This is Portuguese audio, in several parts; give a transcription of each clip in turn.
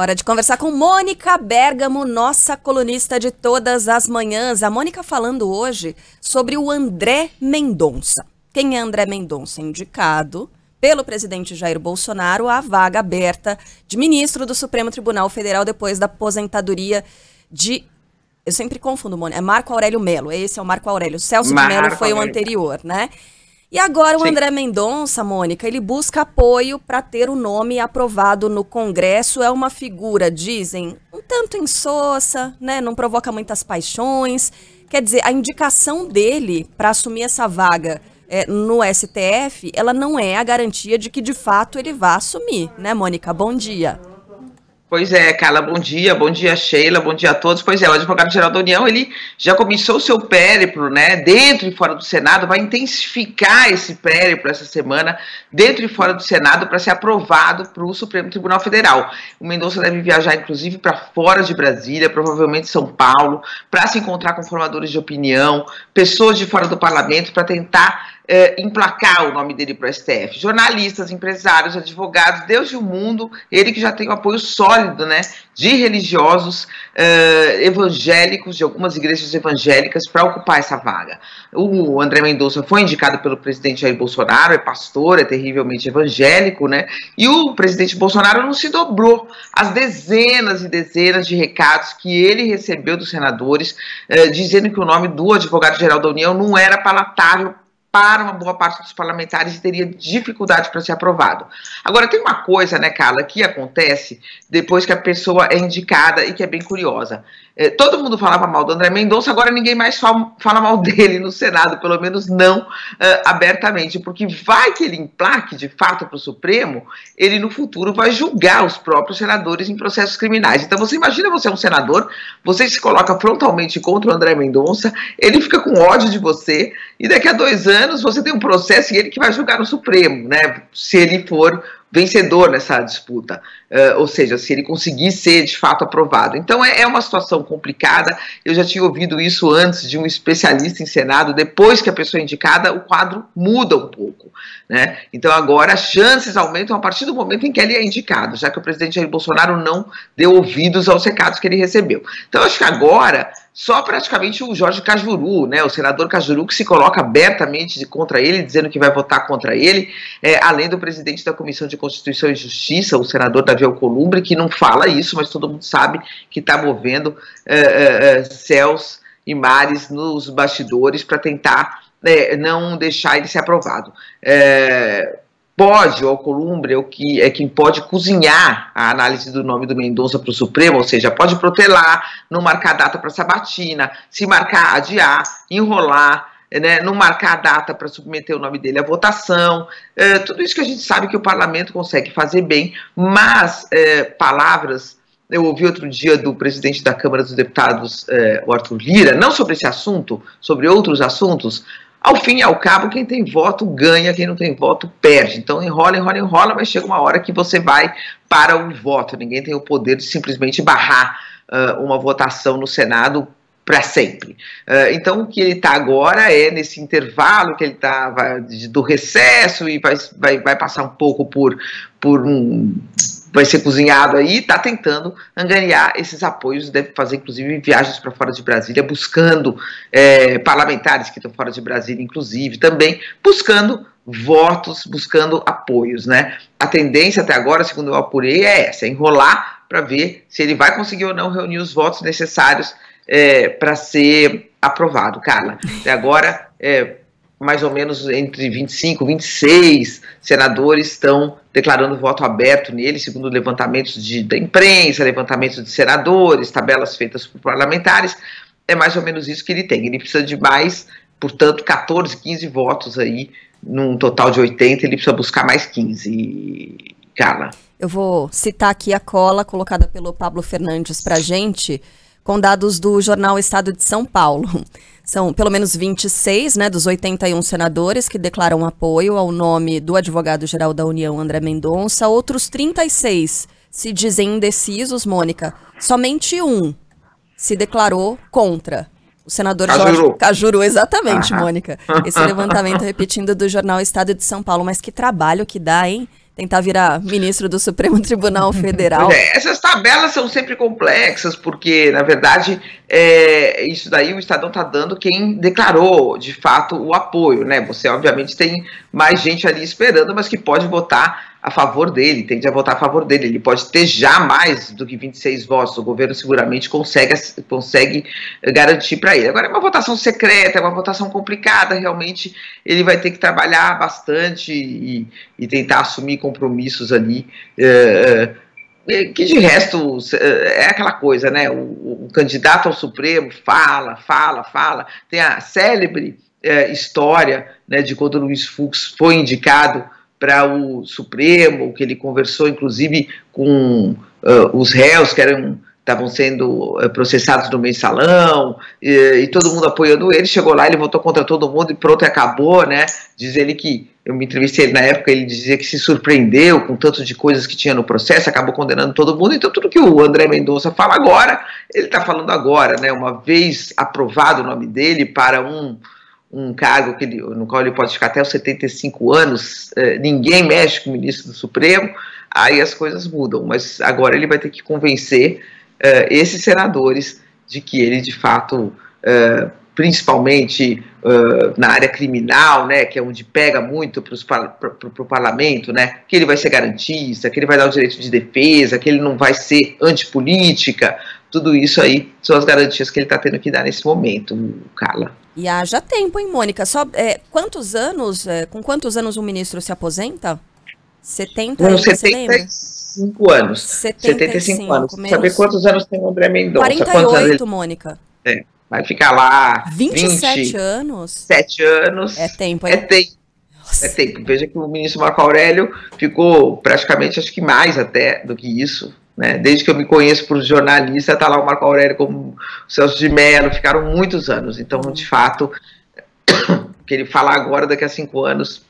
Hora de conversar com Mônica Bergamo, nossa colunista de todas as manhãs. A Mônica falando hoje sobre o André Mendonça. Quem é André Mendonça? Indicado pelo presidente Jair Bolsonaro à vaga aberta de ministro do Supremo Tribunal Federal depois da aposentadoria de. Eu sempre confundo, Mônica. É Marco Aurélio Melo. Esse é o Marco Aurélio. Celso Marco de Melo foi o anterior, né? E agora o Sim. André Mendonça, Mônica, ele busca apoio para ter o nome aprovado no Congresso. É uma figura, dizem, um tanto insossa, né? Não provoca muitas paixões. Quer dizer, a indicação dele para assumir essa vaga é, no STF, ela não é a garantia de que de fato ele vá assumir, né, Mônica? Bom dia. Pois é, Carla, bom dia, bom dia, Sheila, bom dia a todos. Pois é, o advogado-geral da União, ele já começou o seu périplo, né, dentro e fora do Senado, vai intensificar esse périplo essa semana, dentro e fora do Senado, para ser aprovado para o Supremo Tribunal Federal. O Mendonça deve viajar, inclusive, para fora de Brasília, provavelmente São Paulo, para se encontrar com formadores de opinião, pessoas de fora do parlamento, para tentar é, emplacar o nome dele para o STF. Jornalistas, empresários, advogados, Deus e o mundo, ele que já tem um apoio sólido né, de religiosos é, evangélicos, de algumas igrejas evangélicas, para ocupar essa vaga. O André Mendonça foi indicado pelo presidente Jair Bolsonaro, é pastor, é terrivelmente evangélico, né? E o presidente Bolsonaro não se dobrou às dezenas e dezenas de recados que ele recebeu dos senadores, é, dizendo que o nome do advogado-geral da União não era palatável para uma boa parte dos parlamentares teria dificuldade para ser aprovado. Agora, tem uma coisa, né, Carla, que acontece depois que a pessoa é indicada e que é bem curiosa. É, todo mundo falava mal do André Mendonça, agora ninguém mais fala, fala mal dele no Senado, pelo menos não uh, abertamente, porque vai que ele emplaque de fato para o Supremo, ele no futuro vai julgar os próprios senadores em processos criminais. Então você imagina você é um senador, você se coloca frontalmente contra o André Mendonça, ele fica com ódio de você, e daqui a dois anos você tem um processo e ele que vai julgar no Supremo, né? Se ele for vencedor nessa disputa, uh, ou seja, se ele conseguir ser de fato aprovado. Então é, é, uma situação complicada. Eu já tinha ouvido isso antes de um especialista em Senado. Depois que a pessoa é indicada, o quadro muda um pouco. Né? Então agora as chances aumentam a partir do momento em que ele é indicado, já que o presidente Jair Bolsonaro não deu ouvidos aos recados que ele recebeu. Então acho que agora só praticamente o Jorge Cajuru, né, o senador Cajuru, que se coloca abertamente contra ele, dizendo que vai votar contra ele, é, além do presidente da Comissão de Constituição e Justiça, o senador Davi Alcolumbre, que não fala isso, mas todo mundo sabe que está movendo é, é, é, céus e mares nos bastidores para tentar é, não deixar ele ser aprovado. É, pode, o Alcolumbre é, o que, é quem pode cozinhar a análise do nome do Mendonça para o Supremo, ou seja, pode protelar, não marcar data para sabatina, se marcar, adiar, enrolar, né, não marcar a data para submeter o nome dele à votação, é, tudo isso que a gente sabe que o parlamento consegue fazer bem, mas é, palavras. Eu ouvi outro dia do presidente da Câmara dos Deputados, é, o Arthur Lira, não sobre esse assunto, sobre outros assuntos, ao fim e ao cabo, quem tem voto ganha, quem não tem voto perde. Então enrola, enrola, enrola, mas chega uma hora que você vai para o voto. Ninguém tem o poder de simplesmente barrar uh, uma votação no Senado para sempre. Uh, então, o que ele está agora é nesse intervalo que ele está do recesso e vai, vai, vai passar um pouco por, por um vai ser cozinhado aí, está tentando angariar esses apoios, deve fazer inclusive viagens para fora de Brasília, buscando é, parlamentares que estão fora de Brasília, inclusive, também buscando votos, buscando apoios, né? A tendência até agora, segundo eu apurei, é essa, é enrolar para ver se ele vai conseguir ou não reunir os votos necessários é, para ser aprovado, Carla. Até agora, é, mais ou menos entre 25 e 26 senadores estão declarando voto aberto nele, segundo levantamentos de, da imprensa, levantamentos de senadores, tabelas feitas por parlamentares. É mais ou menos isso que ele tem. Ele precisa de mais, portanto, 14, 15 votos aí, num total de 80, ele precisa buscar mais 15. Carla. Eu vou citar aqui a cola colocada pelo Pablo Fernandes para gente, com dados do jornal Estado de São Paulo. São pelo menos 26 né, dos 81 senadores que declaram apoio ao nome do advogado-geral da União, André Mendonça. Outros 36 se dizem indecisos, Mônica. Somente um se declarou contra. O senador Cajuru. Jorge Cajuru, exatamente, Mônica. Esse levantamento repetindo do jornal Estado de São Paulo. Mas que trabalho que dá, hein? Tentar virar ministro do Supremo Tribunal Federal. É, essas tabelas são sempre complexas, porque, na verdade, é, isso daí o Estadão está dando quem declarou, de fato, o apoio, né? Você, obviamente, tem mais gente ali esperando, mas que pode votar a favor dele, tende a votar a favor dele. Ele pode ter já mais do que 26 votos. O governo seguramente consegue, consegue garantir para ele. Agora, é uma votação secreta, é uma votação complicada. Realmente, ele vai ter que trabalhar bastante e, e tentar assumir compromissos ali. É, que de resto é aquela coisa, né? O, o, candidato ao Supremo fala, fala, fala. Tem a célebre é, história né, de quando o Luiz Fux foi indicado para o Supremo, que ele conversou inclusive com uh, os réus que eram estavam sendo uh, processados no mensalão e, e, todo mundo apoiando ele. Chegou lá, ele votou contra todo mundo e pronto, acabou, né? Diz ele que eu me entrevistei ele na época, ele dizia que se surpreendeu com tanto de coisas que tinha no processo, acabou condenando todo mundo. Então, tudo que o André Mendonça fala agora, ele está falando agora, né? Uma vez aprovado o nome dele para um um cargo que ele, no qual ele pode ficar até os 75 anos, é, ninguém mexe com o ministro do Supremo, aí as coisas mudam. Mas agora ele vai ter que convencer é, esses senadores de que ele, de fato, é, principalmente na área criminal, né, que é onde pega muito para o parlamento, né, que ele vai ser garantista, que ele vai dar o direito de defesa, que ele não vai ser antipolítica, tudo isso aí são as garantias que ele está tendo que dar nesse momento, Carla. E haja tempo, hein, Mônica? Só, é, quantos anos, é, com quantos anos o ministro se aposenta? 70 anos, 75 anos. 75, 75 anos. Menos... Saber quantos anos tem o André Mendonça? 48, ele... Mônica. É, vai ficar lá 27 20, anos? 7 anos. É tempo, hein? É tempo. Nossa. É tempo. Veja que o ministro Marco Aurélio ficou praticamente, acho que mais até do que isso, né? Desde que eu me conheço por jornalista, está lá o Marco Aurélio como o Celso de Mello, ficaram muitos anos. Então, de fato, o que ele falar agora, daqui a cinco anos,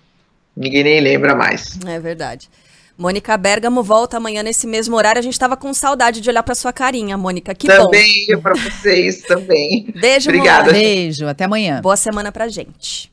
ninguém nem lembra mais. É verdade. Mônica Bergamo volta amanhã nesse mesmo horário. A gente estava com saudade de olhar para sua carinha, Mônica. Que também, bom. Também, para vocês também. Beijo, Obrigada. Beijo, até amanhã. Boa semana pra gente.